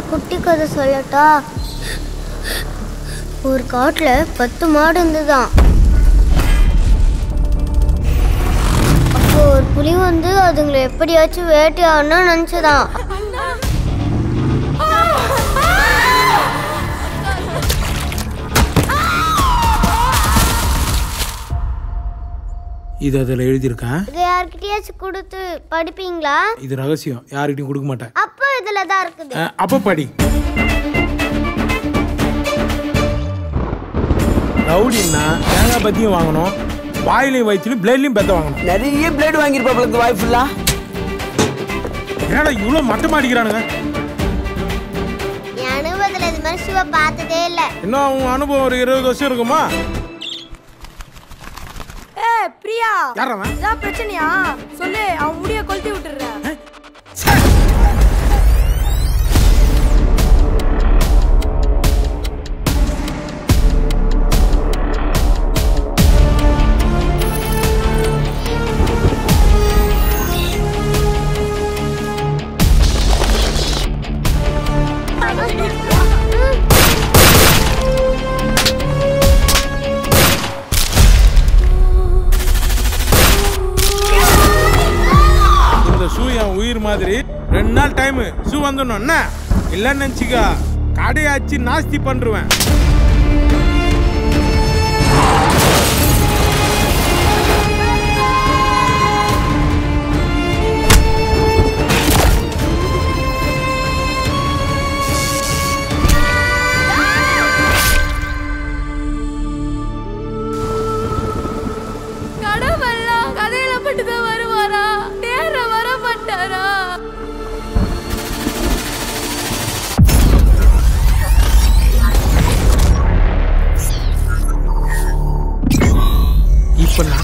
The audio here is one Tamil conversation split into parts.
குட்டி கதை சொல்லட்டா? ஒரு காட்டுல பத்து மாடு இருந்துதான். அப்போ ஒரு புலி வந்து அதுங்களை எப்படியாச்சும் வேட்டையாடணும்னு நினச்சதான். இது அதில் எழுதியிருக்கேன். இது யார்கிட்டயாச்சும் கொடுத்து படிப்பீங்களா? இது ரகசியம். யார்கிட்டயும் கொடுக்க மாட்டேன். அப்போ இதுல தான் இருக்குது. அஹ், அப்ப படி. ரவுடின்னா தேங்காய் பத்தியும் வாங்கணும். வாயிலையும் வயிற்றுலையும் பிளேட்லையும் பெத்த வாங்கணும். நிறைய பிளேட் வாங்கியிருப்பாப்ல இந்த வாய் ஃபுல்லா என்னடா இவ்வளோ மட்டமா அடிக்கிறானுங்க என் அனுபவத்துல இது மாதிரி சிவா பார்த்ததே இல்லை. இன்னும் அவங்க அனுபவம் ஒரு இருபது வருஷம் இருக்குமா? பிரியா யார் அவன்? பிரச்சனையா? சொல்லு அவன் முடிய கொளுத்தி விட்டுறேன் உயிர் மாதிரி. ரெண்டு நாள் டைம் ஷூ வந்துடணும். என்ன? இல்லைன்னு நினச்சிக்கா. கடையாச்சு நாஸ்தி பண்ணுருவேன்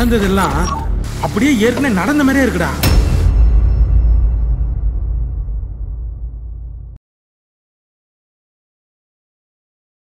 நடந்ததெல்லாம் அப்படியே ஏற்கனவே நடந்த மாதிரியே இருக்குடா.